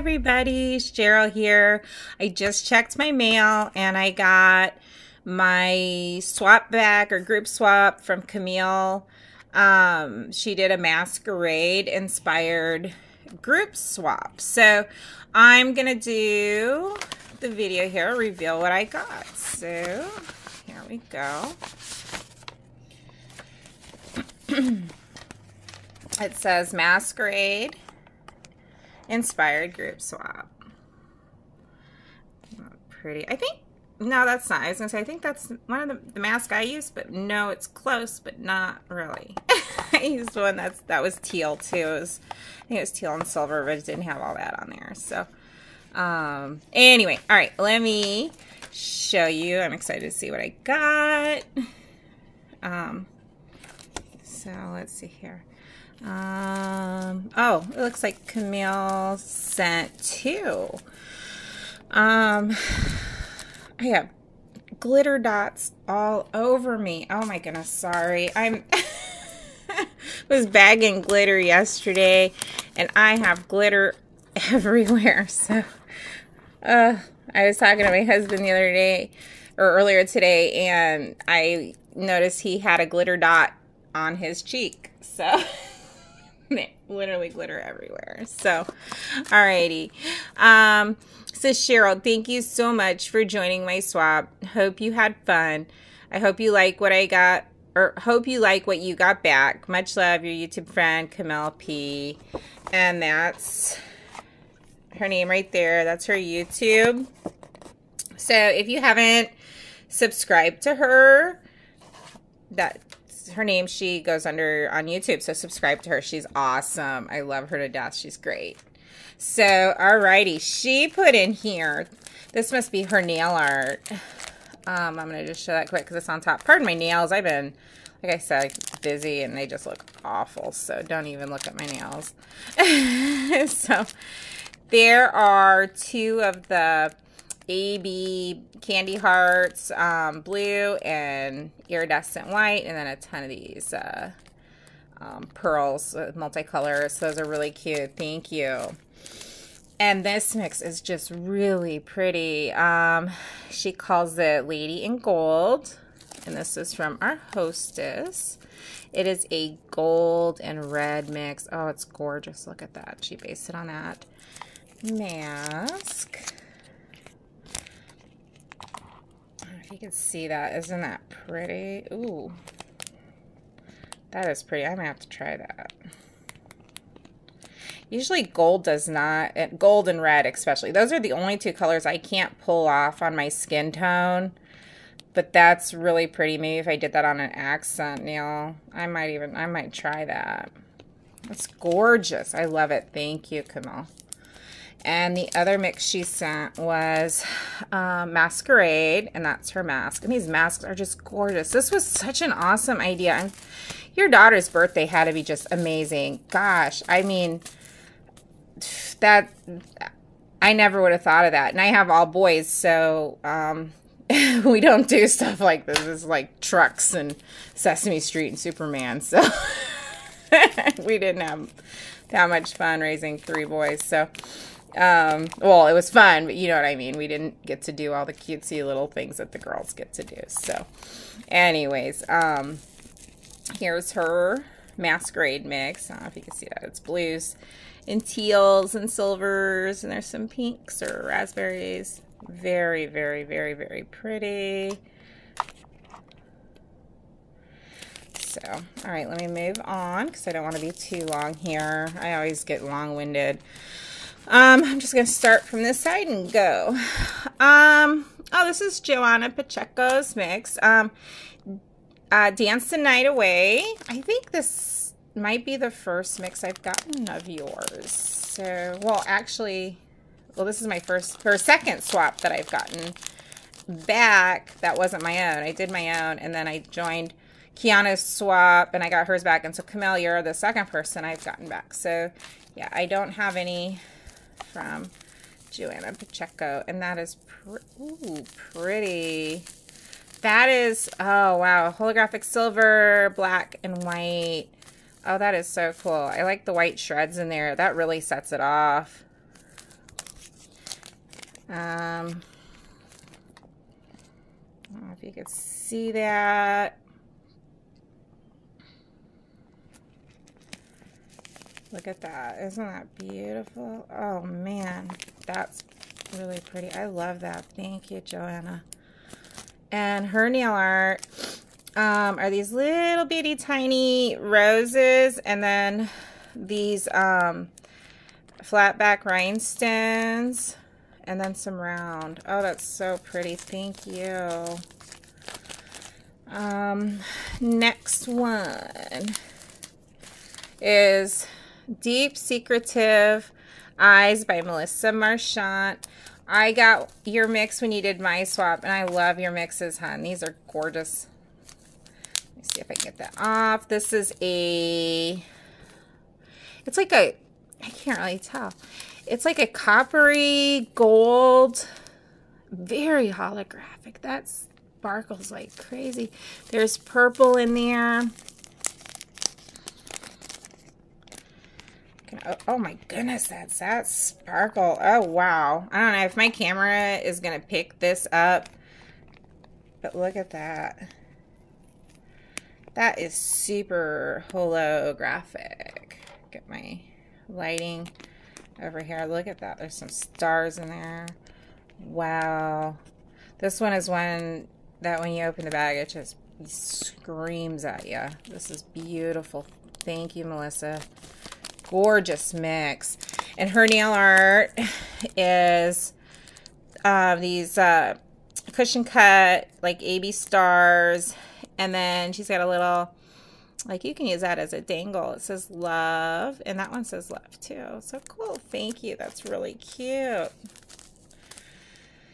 everybody, Cheryl here. I just checked my mail and I got my swap bag or group swap from Camille. Um, she did a masquerade inspired group swap. So I'm going to do the video here, reveal what I got. So here we go. it says masquerade inspired group swap. Pretty. I think, no, that's not. I was going to say, I think that's one of the, the masks I used, but no, it's close, but not really. I used one that's, that was teal too. It was, I think it was teal and silver, but it didn't have all that on there. So, um, anyway, all right, let me show you. I'm excited to see what I got. Um, so let's see here. Um, oh, it looks like Camille sent two. Um, I have glitter dots all over me. Oh my goodness, sorry. I'm was bagging glitter yesterday and I have glitter everywhere. So, uh, I was talking to my husband the other day or earlier today and I noticed he had a glitter dot on his cheek. So, literally glitter everywhere. So, alrighty. Um, so Cheryl, thank you so much for joining my swap. Hope you had fun. I hope you like what I got or hope you like what you got back. Much love, your YouTube friend, Camille P. And that's her name right there. That's her YouTube. So if you haven't subscribed to her, that her name she goes under on YouTube. So subscribe to her. She's awesome. I love her to death. She's great. So, alrighty. She put in here, this must be her nail art. Um, I'm going to just show that quick because it's on top. Pardon my nails. I've been, like I said, busy and they just look awful. So don't even look at my nails. so there are two of the AB candy hearts, um, blue and iridescent white, and then a ton of these uh, um, pearls, uh, multicolors. Those are really cute. Thank you. And this mix is just really pretty. Um, she calls it Lady in Gold. And this is from our hostess. It is a gold and red mix. Oh, it's gorgeous. Look at that. She based it on that mask. you can see that. Isn't that pretty? Ooh. That is pretty. I'm going to have to try that. Usually gold does not, eh, gold and red especially. Those are the only two colors I can't pull off on my skin tone. But that's really pretty. Maybe if I did that on an accent nail, I might even, I might try that. That's gorgeous. I love it. Thank you, Camille. And the other mix she sent was um, Masquerade, and that's her mask. And these masks are just gorgeous. This was such an awesome idea. And your daughter's birthday had to be just amazing. Gosh, I mean, that I never would have thought of that. And I have all boys, so um, we don't do stuff like this. It's like trucks and Sesame Street and Superman. So we didn't have that much fun raising three boys. So um, well, it was fun, but you know what I mean. We didn't get to do all the cutesy little things that the girls get to do. So, anyways, um, here's her masquerade mix. I don't know if you can see that. It's blues and teals and silvers, and there's some pinks or raspberries. Very, very, very, very pretty. So, all right, let me move on because I don't want to be too long here. I always get long-winded. Um, I'm just going to start from this side and go. Um, oh, this is Joanna Pacheco's mix. Um, uh, Dance the Night Away. I think this might be the first mix I've gotten of yours. So, well, actually, well, this is my first, or second swap that I've gotten back. That wasn't my own. I did my own, and then I joined Kiana's swap, and I got hers back. And so, Camille, you're the second person I've gotten back. So, yeah, I don't have any from Joanna Pacheco. And that is pr ooh, pretty. That is, oh, wow. Holographic silver, black, and white. Oh, that is so cool. I like the white shreds in there. That really sets it off. Um, if you could see that. Look at that. Isn't that beautiful? Oh, man. That's really pretty. I love that. Thank you, Joanna. And her nail art um, are these little bitty tiny roses and then these um, flat back rhinestones and then some round. Oh, that's so pretty. Thank you. Um, next one is Deep Secretive Eyes by Melissa Marchant. I got your mix when you did my swap, and I love your mixes, hon. These are gorgeous. Let me see if I can get that off. This is a, it's like a, I can't really tell. It's like a coppery gold, very holographic. That sparkles like crazy. There's purple in there. Oh, oh, my goodness, that's that sparkle. Oh, wow. I don't know if my camera is going to pick this up. But look at that. That is super holographic. Get my lighting over here. Look at that. There's some stars in there. Wow. This one is one that when you open the bag, it just screams at you. This is beautiful. Thank you, Melissa gorgeous mix. And her nail art is uh, these uh, cushion cut, like AB stars. And then she's got a little, like you can use that as a dangle. It says love. And that one says love too. So cool. Thank you. That's really cute.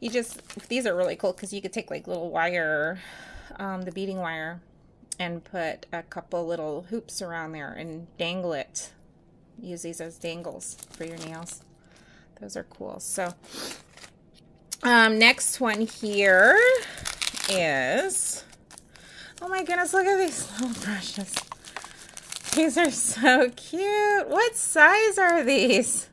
You just, these are really cool because you could take like little wire, um, the beading wire, and put a couple little hoops around there and dangle it use these as dangles for your nails. Those are cool. So um, next one here is, oh my goodness, look at these little brushes. These are so cute. What size are these?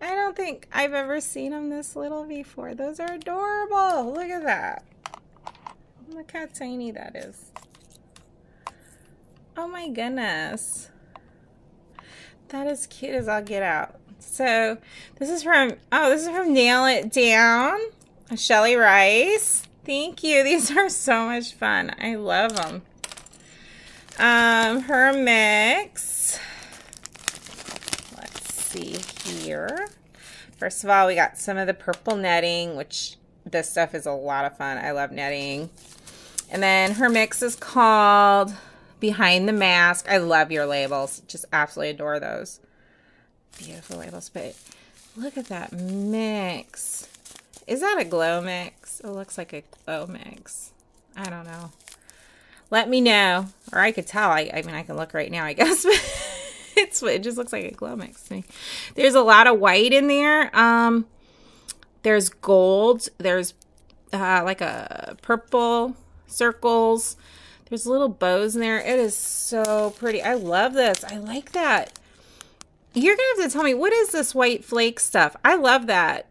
I don't think I've ever seen them this little before. Those are adorable. Look at that. Look how tiny that is. Oh my goodness. That is cute as I'll get out. So this is from, oh, this is from Nail It Down. Shelly Rice. Thank you. These are so much fun. I love them. Um, her mix. Let's see here. First of all, we got some of the purple netting, which this stuff is a lot of fun. I love netting. And then her mix is called behind the mask. I love your labels. Just absolutely adore those. Beautiful labels. But look at that mix. Is that a glow mix? It looks like a glow mix. I don't know. Let me know. Or I could tell. I, I mean, I can look right now, I guess. it's It just looks like a glow mix to me. There's a lot of white in there. Um, There's gold. There's uh, like a purple circles. There's little bows in there. It is so pretty. I love this. I like that. You're going to have to tell me, what is this white flake stuff? I love that.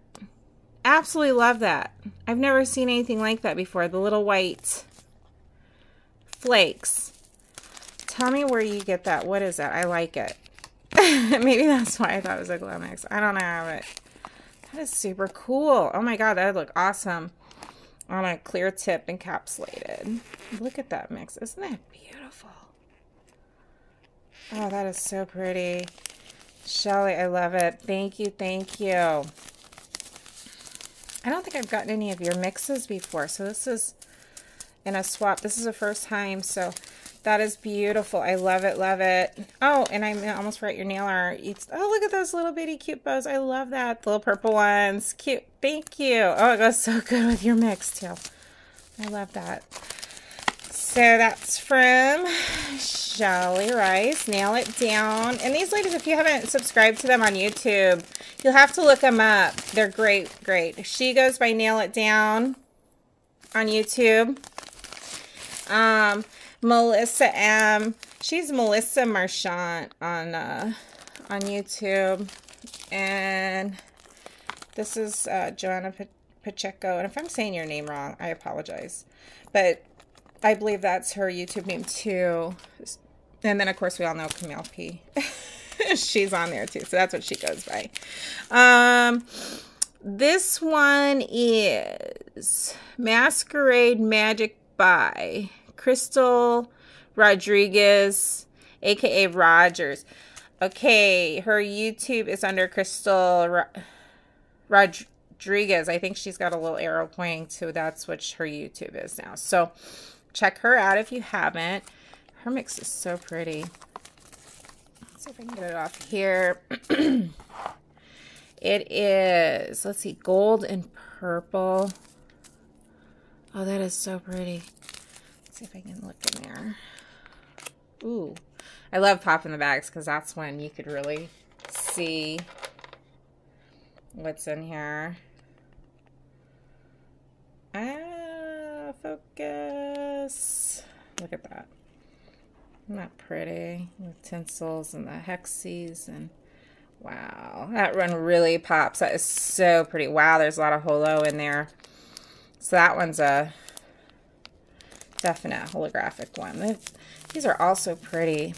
Absolutely love that. I've never seen anything like that before. The little white flakes. Tell me where you get that. What is that? I like it. Maybe that's why I thought it was a glow. I don't know, but that is super cool. Oh my god, that would look awesome on a clear tip encapsulated. Look at that mix. Isn't that beautiful? Oh, that is so pretty. Shelly, I love it. Thank you, thank you. I don't think I've gotten any of your mixes before, so this is in a swap. This is the first time, so that is beautiful. I love it, love it. Oh, and I almost forgot your nail art. Oh, look at those little bitty cute bows. I love that. The little purple ones. Cute. Thank you. Oh, it goes so good with your mix, too. I love that. So that's from Shelly Rice. Nail It Down. And these ladies, if you haven't subscribed to them on YouTube, you'll have to look them up. They're great, great. She goes by Nail It Down on YouTube. Um, Melissa M. She's Melissa Marchant on uh, on YouTube, and This is uh, Joanna Pacheco. And if I'm saying your name wrong, I apologize. But I believe that's her YouTube name too. And then, of course, we all know Camille P. She's on there too. So that's what she goes by. Um, this one is Masquerade Magic by Crystal Rodriguez, aka Rogers. Okay, her YouTube is under Crystal Ro Rodriguez. I think she's got a little arrow pointing to that's what her YouTube is now. So check her out if you haven't. Her mix is so pretty. Let's see if I can get it off here. it is, let's see, gold and purple. Oh, that is so pretty. See if I can look in there. Ooh. I love popping the bags because that's when you could really see what's in here. Ah, focus. Look at that. That pretty? With tinsels and the hexes and wow. That one really pops. That is so pretty. Wow, there's a lot of holo in there. So that one's a definite holographic one. These are also pretty.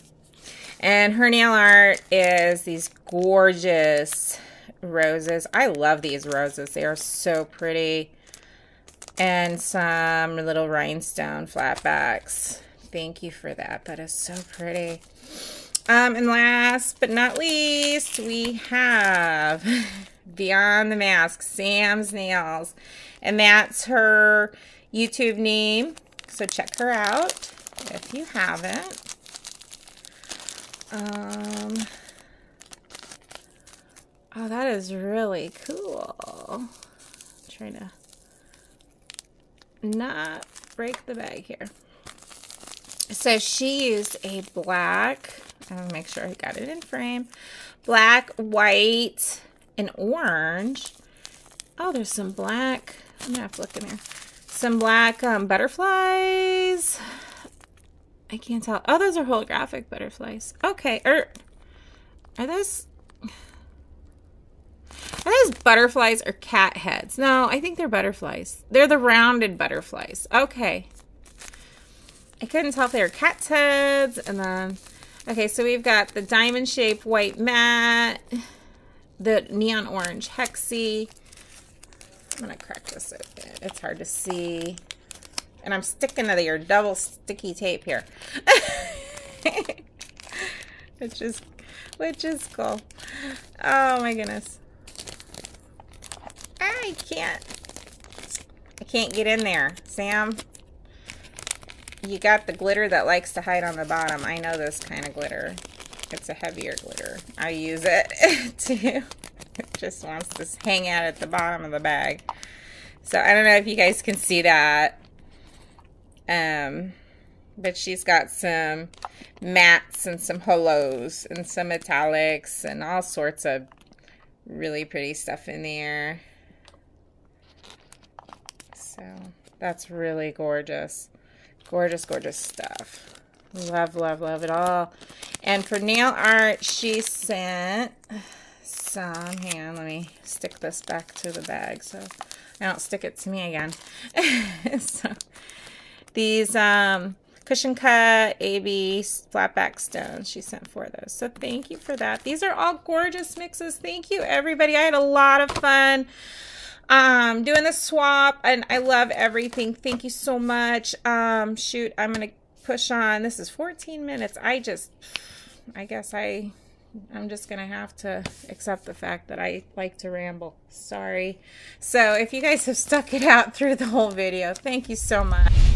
And her nail art is these gorgeous roses. I love these roses. They are so pretty. And some little rhinestone flatbacks. Thank you for that. That is so pretty. Um, and last but not least, we have Beyond the Mask, Sam's Nails. And that's her YouTube name. So check her out if you haven't. Um, oh, that is really cool. I'm trying to not break the bag here. So she used a black, to make sure I got it in frame, black, white, and orange. Oh, there's some black, I'm going to have to look in there. Some black um, butterflies. I can't tell. Oh, those are holographic butterflies. Okay, er, are those... Are those butterflies or cat heads? No, I think they're butterflies. They're the rounded butterflies. Okay. I couldn't tell if they were cat's heads. And then, okay, so we've got the diamond-shaped white mat, the neon orange hexie. I'm going to crack this open. It's hard to see. And I'm sticking to your double sticky tape here. which is, which is cool. Oh my goodness. I can't, I can't get in there. Sam, you got the glitter that likes to hide on the bottom. I know this kind of glitter. It's a heavier glitter. I use it too. Just wants to hang out at the bottom of the bag. So I don't know if you guys can see that. Um, but she's got some mattes and some holos and some metallics and all sorts of really pretty stuff in there. So that's really gorgeous. Gorgeous, gorgeous stuff. Love, love, love it all. And for nail art, she sent some. Hang on, let me stick this back to the bag so I don't stick it to me again. so these um, cushion cut AB flatback stones. She sent four of those. So thank you for that. These are all gorgeous mixes. Thank you, everybody. I had a lot of fun um, doing the swap, and I love everything. Thank you so much. Um, shoot, I'm going to push on. This is 14 minutes. I just, I guess I I'm just going to have to accept the fact that I like to ramble. Sorry. So if you guys have stuck it out through the whole video, thank you so much.